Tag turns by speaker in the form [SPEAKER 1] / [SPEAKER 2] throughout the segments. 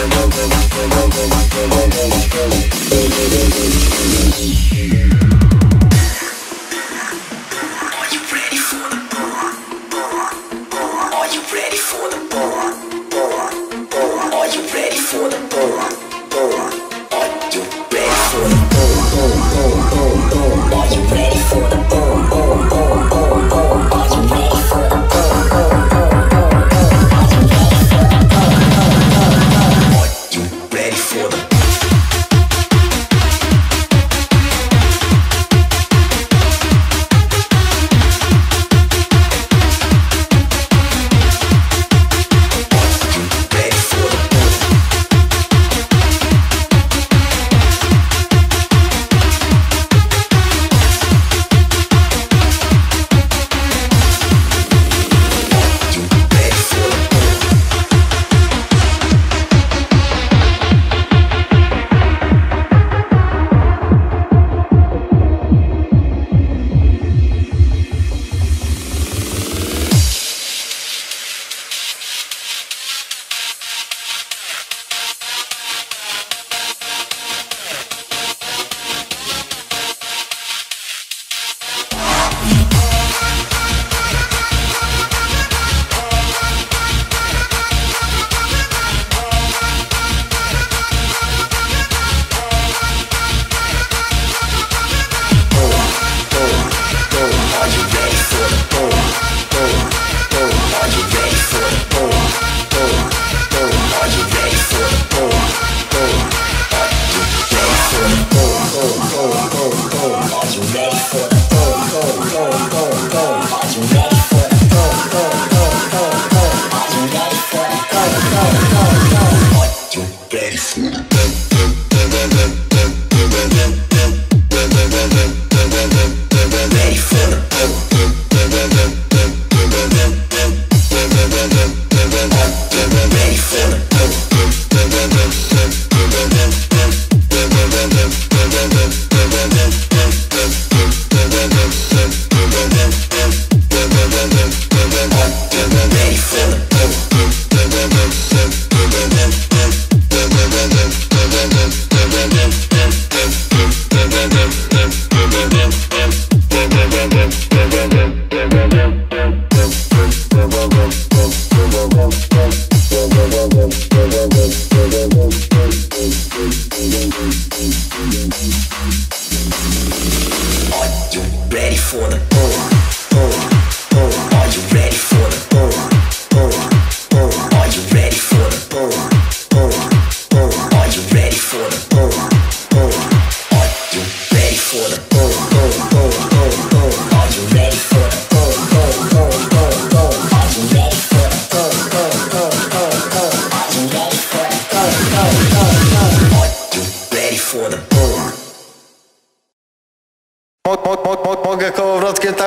[SPEAKER 1] Thank you.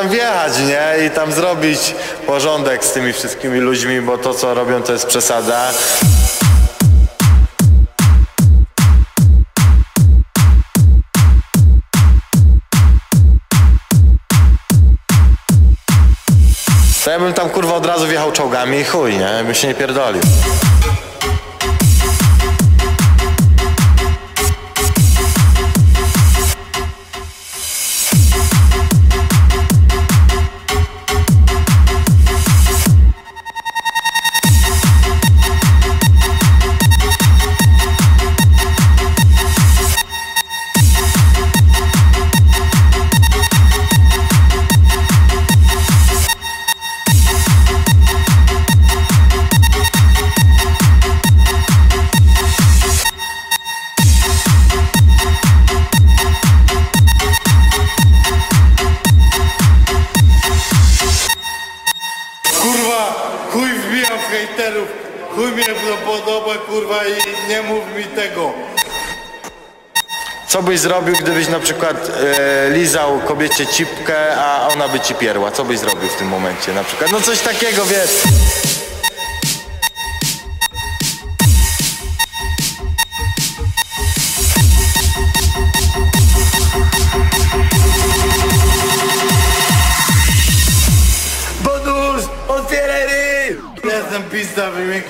[SPEAKER 1] Tam wjechać, nie? I tam zrobić porządek z tymi wszystkimi ludźmi, bo to co robią to jest przesada. To ja bym tam kurwa od razu wjechał czołgami i chuj, nie? Bym się nie pierdolił.
[SPEAKER 2] Chuj mnie to podoba, kurwa i nie mów mi tego.
[SPEAKER 1] Co byś zrobił, gdybyś na przykład e, lizał kobiecie cipkę, a ona by ci pierła? Co byś zrobił w tym momencie na przykład? No coś takiego, wiesz.
[SPEAKER 2] Está bem, bem,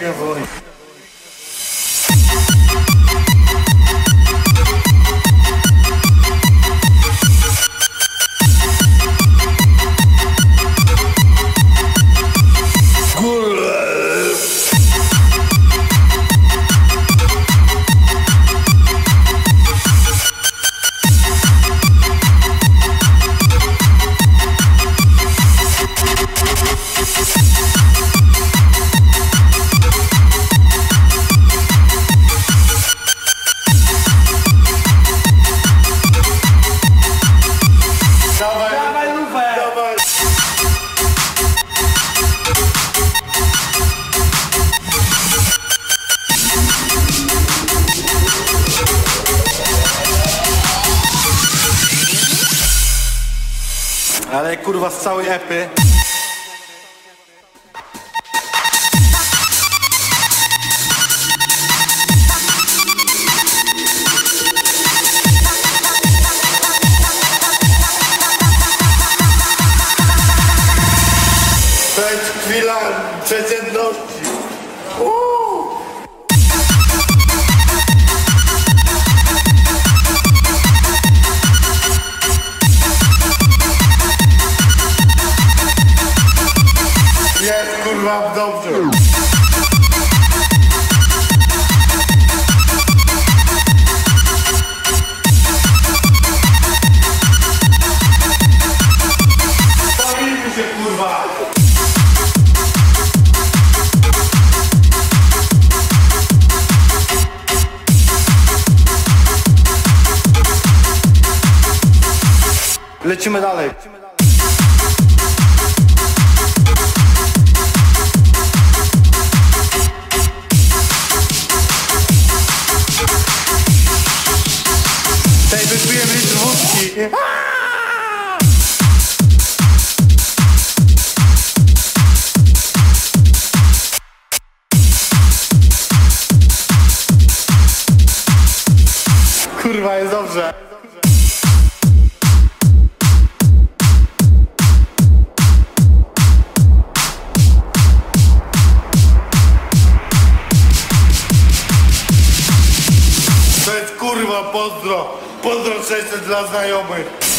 [SPEAKER 2] kurwa z całej epy Lecimy dalej. Tej wypiłem litr wódki. Kurwa, jest dobrze. Pozdro. Pozdro 600 dla znajomych.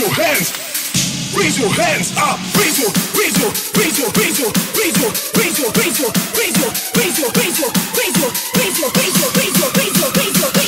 [SPEAKER 3] your hands. Raise your hands up. Raise your, raise your, raise your, raise your, raise your, raise your, raise your, raise your, raise your, raise your, raise your, raise your, raise your, raise your, raise your, raise your, raise your.